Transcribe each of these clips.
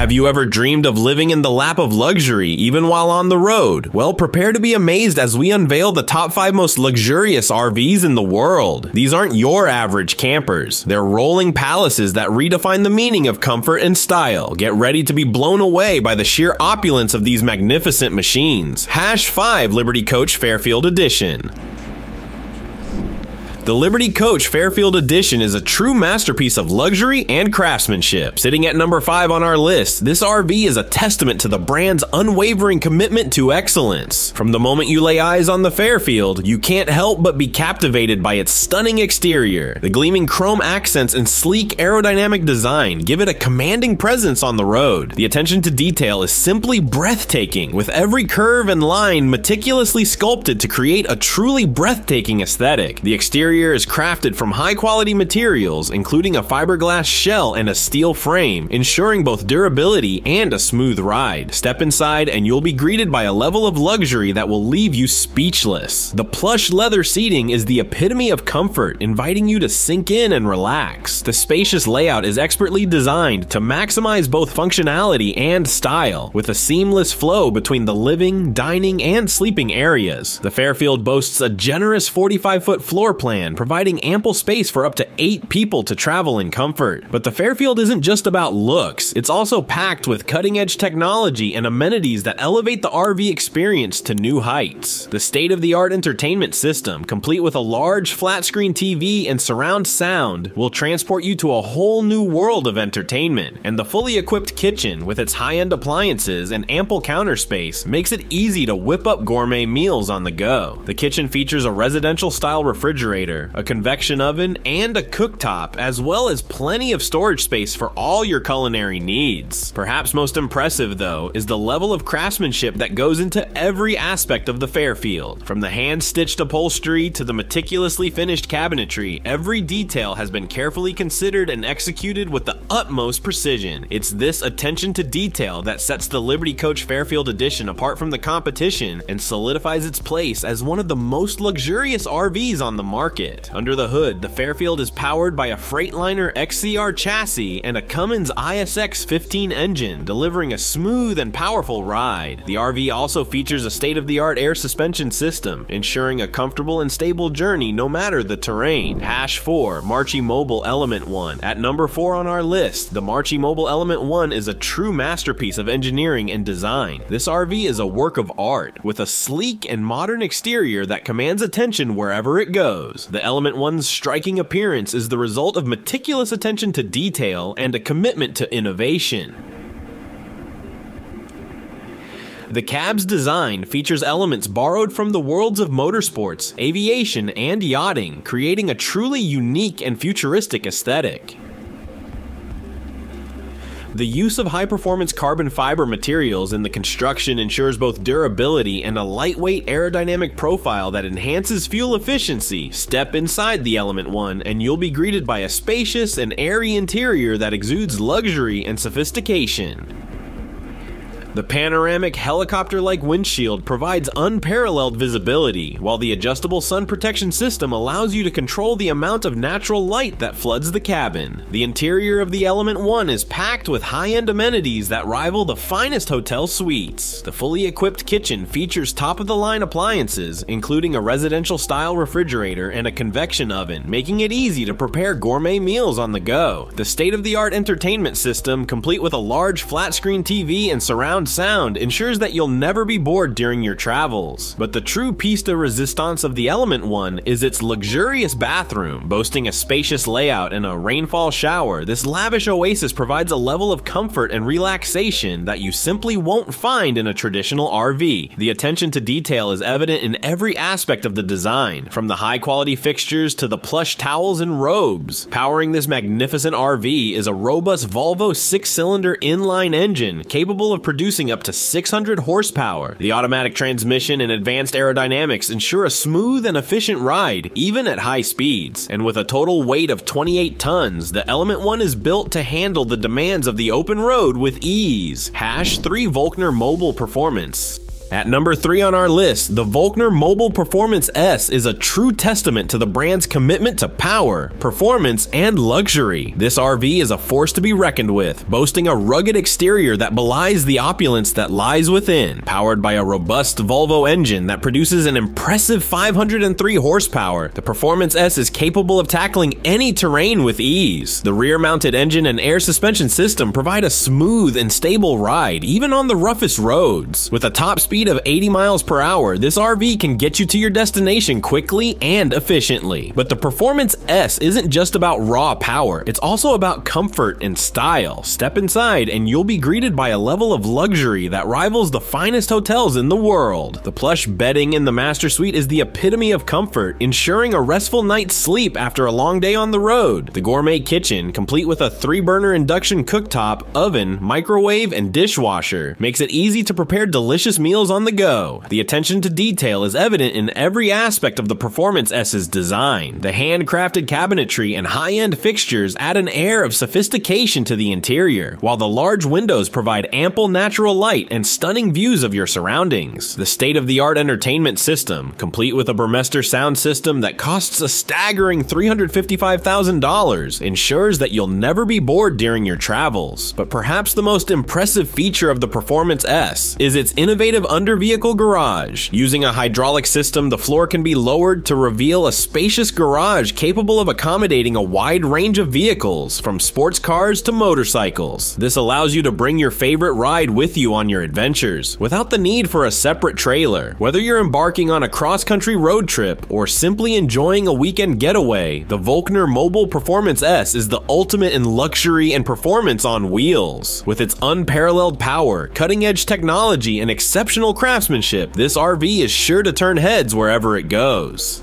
Have you ever dreamed of living in the lap of luxury even while on the road? Well, prepare to be amazed as we unveil the top 5 most luxurious RVs in the world. These aren't your average campers. They're rolling palaces that redefine the meaning of comfort and style. Get ready to be blown away by the sheer opulence of these magnificent machines. Hash 5 Liberty Coach Fairfield Edition. The Liberty Coach Fairfield Edition is a true masterpiece of luxury and craftsmanship. Sitting at number 5 on our list, this RV is a testament to the brand's unwavering commitment to excellence. From the moment you lay eyes on the Fairfield, you can't help but be captivated by its stunning exterior. The gleaming chrome accents and sleek aerodynamic design give it a commanding presence on the road. The attention to detail is simply breathtaking, with every curve and line meticulously sculpted to create a truly breathtaking aesthetic. The exterior exterior is crafted from high quality materials, including a fiberglass shell and a steel frame, ensuring both durability and a smooth ride. Step inside and you'll be greeted by a level of luxury that will leave you speechless. The plush leather seating is the epitome of comfort, inviting you to sink in and relax. The spacious layout is expertly designed to maximize both functionality and style, with a seamless flow between the living, dining, and sleeping areas. The Fairfield boasts a generous 45 foot floor plan plan, providing ample space for up to eight people to travel in comfort. But the Fairfield isn't just about looks, it's also packed with cutting edge technology and amenities that elevate the RV experience to new heights. The state of the art entertainment system, complete with a large flat screen TV and surround sound, will transport you to a whole new world of entertainment. And the fully equipped kitchen, with its high end appliances and ample counter space, makes it easy to whip up gourmet meals on the go. The kitchen features a residential style refrigerator a convection oven, and a cooktop, as well as plenty of storage space for all your culinary needs. Perhaps most impressive, though, is the level of craftsmanship that goes into every aspect of the Fairfield. From the hand stitched upholstery to the meticulously finished cabinetry, every detail has been carefully considered and executed with the utmost precision. It's this attention to detail that sets the Liberty Coach Fairfield Edition apart from the competition and solidifies its place as one of the most luxurious RVs on the market market. Under the hood, the Fairfield is powered by a Freightliner XCR chassis and a Cummins ISX 15 engine, delivering a smooth and powerful ride. The RV also features a state-of-the-art air suspension system, ensuring a comfortable and stable journey no matter the terrain. Hash 4, Marchi Mobile Element 1. At number 4 on our list, the Marchi Mobile Element 1 is a true masterpiece of engineering and design. This RV is a work of art, with a sleek and modern exterior that commands attention wherever it goes. The Element 1's striking appearance is the result of meticulous attention to detail and a commitment to innovation. The cab's design features elements borrowed from the worlds of motorsports, aviation, and yachting, creating a truly unique and futuristic aesthetic. The use of high performance carbon fiber materials in the construction ensures both durability and a lightweight aerodynamic profile that enhances fuel efficiency. Step inside the Element 1 and you'll be greeted by a spacious and airy interior that exudes luxury and sophistication. The panoramic helicopter-like windshield provides unparalleled visibility, while the adjustable sun protection system allows you to control the amount of natural light that floods the cabin. The interior of the Element 1 is packed with high-end amenities that rival the finest hotel suites. The fully equipped kitchen features top-of-the-line appliances, including a residential-style refrigerator and a convection oven, making it easy to prepare gourmet meals on the go. The state-of-the-art entertainment system, complete with a large flat-screen TV and surround sound ensures that you'll never be bored during your travels. But the true piece de resistance of the Element One is its luxurious bathroom. Boasting a spacious layout and a rainfall shower, this lavish oasis provides a level of comfort and relaxation that you simply won't find in a traditional RV. The attention to detail is evident in every aspect of the design, from the high quality fixtures to the plush towels and robes. Powering this magnificent RV is a robust Volvo six cylinder inline engine capable of producing producing up to 600 horsepower. The automatic transmission and advanced aerodynamics ensure a smooth and efficient ride, even at high speeds. And with a total weight of 28 tons, the Element 1 is built to handle the demands of the open road with ease. Hash 3 Volkner Mobile Performance At number 3 on our list, the Volkner Mobile Performance S is a true testament to the brand's commitment to power, performance, and luxury. This RV is a force to be reckoned with, boasting a rugged exterior that belies the opulence that lies within, powered by a robust Volvo engine that produces an impressive 503 horsepower. The Performance S is capable of tackling any terrain with ease. The rear-mounted engine and air suspension system provide a smooth and stable ride, even on the roughest roads. With a top speed speed of 80 miles per hour, this RV can get you to your destination quickly and efficiently. But the Performance S isn't just about raw power, it's also about comfort and style. Step inside and you'll be greeted by a level of luxury that rivals the finest hotels in the world. The plush bedding in the master suite is the epitome of comfort, ensuring a restful night's sleep after a long day on the road. The gourmet kitchen, complete with a three burner induction cooktop, oven, microwave, and dishwasher, makes it easy to prepare delicious meals on the go. The attention to detail is evident in every aspect of the Performance S's design. The handcrafted cabinetry and high-end fixtures add an air of sophistication to the interior, while the large windows provide ample natural light and stunning views of your surroundings. The state-of-the-art entertainment system, complete with a Burmester sound system that costs a staggering $355,000, ensures that you'll never be bored during your travels. But perhaps the most impressive feature of the Performance S is its innovative under vehicle garage. Using a hydraulic system, the floor can be lowered to reveal a spacious garage capable of accommodating a wide range of vehicles, from sports cars to motorcycles. This allows you to bring your favorite ride with you on your adventures, without the need for a separate trailer. Whether you're embarking on a cross-country road trip or simply enjoying a weekend getaway, the Volkner Mobile Performance S is the ultimate in luxury and performance on wheels. With its unparalleled power, cutting-edge technology, and exceptional craftsmanship, this RV is sure to turn heads wherever it goes.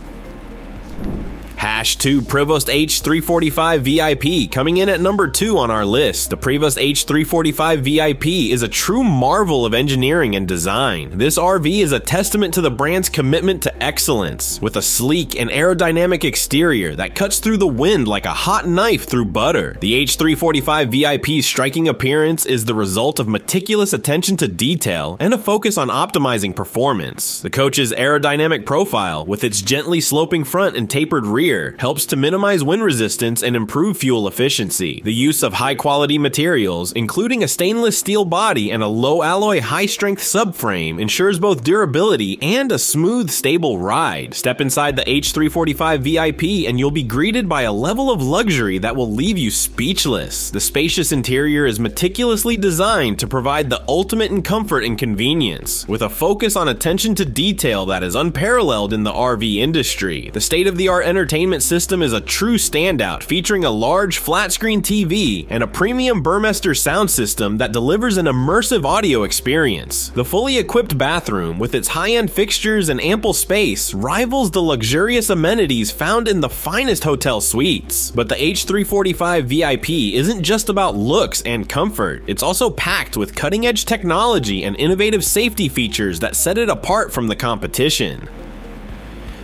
Hash 2 Prevost H345 VIP coming in at number 2 on our list. The Prevost H345 VIP is a true marvel of engineering and design. This RV is a testament to the brand's commitment to excellence, with a sleek and aerodynamic exterior that cuts through the wind like a hot knife through butter. The H345 VIP's striking appearance is the result of meticulous attention to detail and a focus on optimizing performance. The coach's aerodynamic profile, with its gently sloping front and tapered rear, rear helps to minimize wind resistance and improve fuel efficiency. The use of high quality materials, including a stainless steel body and a low alloy high strength subframe, ensures both durability and a smooth, stable ride. Step inside the H345 VIP and you'll be greeted by a level of luxury that will leave you speechless. The spacious interior is meticulously designed to provide the ultimate in comfort and convenience, with a focus on attention to detail that is unparalleled in the RV industry. The state of the art entertainment entertainment system is a true standout, featuring a large flat screen TV and a premium Burmester sound system that delivers an immersive audio experience. The fully equipped bathroom, with its high-end fixtures and ample space, rivals the luxurious amenities found in the finest hotel suites. But the H345 VIP isn't just about looks and comfort, it's also packed with cutting-edge technology and innovative safety features that set it apart from the competition.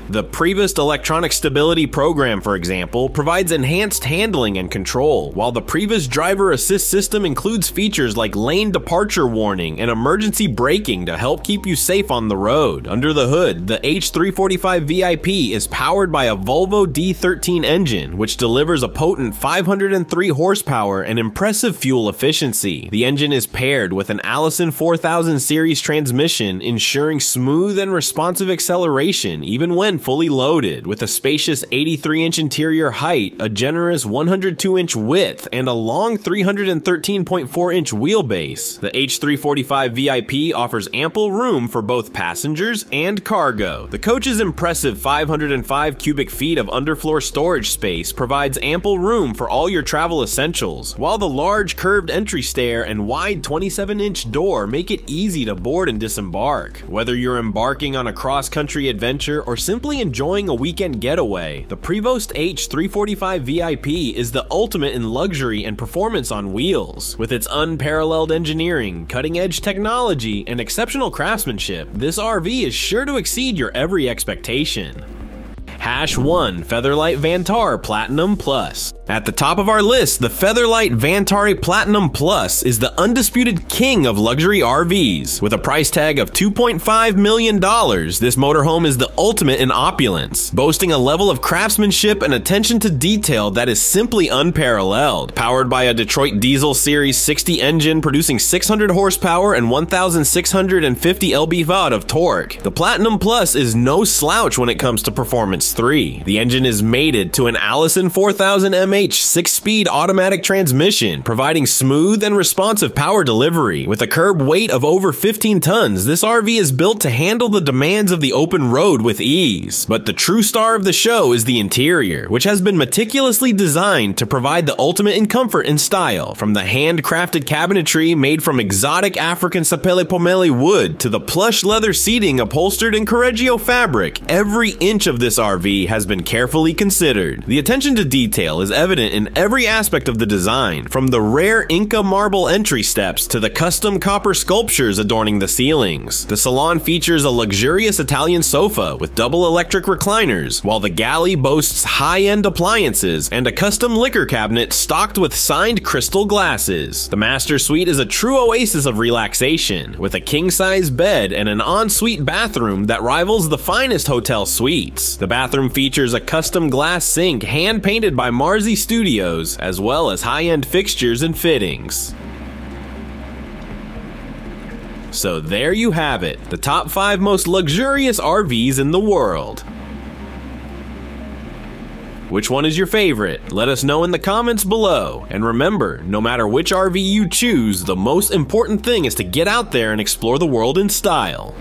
The Prevost Electronic Stability Program, for example, provides enhanced handling and control, while the Prevost Driver Assist System includes features like lane departure warning and emergency braking to help keep you safe on the road. Under the hood, the H345 VIP is powered by a Volvo D13 engine, which delivers a potent 503 horsepower and impressive fuel efficiency. The engine is paired with an Allison 4000 series transmission, ensuring smooth and responsive acceleration even when fully loaded, with a spacious 83 inch interior height, a generous 102 inch width, and a long 313.4 inch wheelbase. The H345 VIP offers ample room for both passengers and cargo. The coach's impressive 505 cubic feet of underfloor storage space provides ample room for all your travel essentials, while the large curved entry stair and wide 27 inch door make it easy to board and disembark. Whether you're embarking on a cross country adventure or simply simply enjoying a weekend getaway, the Prevost H345 VIP is the ultimate in luxury and performance on wheels. With its unparalleled engineering, cutting edge technology, and exceptional craftsmanship, this RV is sure to exceed your every expectation. Hash 1 Featherlite Vantare Platinum Plus. At the top of our list, the Featherlite Vantare Platinum Plus is the undisputed king of luxury RVs. With a price tag of $2.5 million, this motorhome is the ultimate in opulence, boasting a level of craftsmanship and attention to detail that is simply unparalleled. Powered by a Detroit Diesel Series 60 engine producing 600 horsepower and 1,650 lb-ft of torque, the Platinum Plus is no slouch when it comes to Performance 3. The engine is mated to an Allison 4000 MH 6-speed automatic transmission, providing smooth and responsive power delivery. With a curb weight of over 15 tons, this RV is built to handle the demands of the open road with ease. But the true star of the show is the interior, which has been meticulously designed to provide the ultimate in comfort and style. From the handcrafted cabinetry made from exotic African sapele pomele wood to the plush leather seating upholstered in Correggio fabric, every inch of this RV has been carefully considered. The attention to detail is evident in every aspect of the design, from the rare Inca marble entry steps to the custom copper sculptures adorning the ceilings. The salon features a luxurious Italian sofa with double electric recliners, while the galley boasts high-end appliances and a custom liquor cabinet stocked with signed crystal glasses. The master suite is a true oasis of relaxation, with a king-size bed and an ensuite bathroom that rivals the finest hotel suites. The bathroom features a custom glass sink hand-painted by Marzi Studios, as well as high-end fixtures and fittings. So there you have it, the top 5 most luxurious RVs in the world. Which one is your favorite? Let us know in the comments below. And remember, no matter which RV you choose, the most important thing is to get out there and explore the world in style.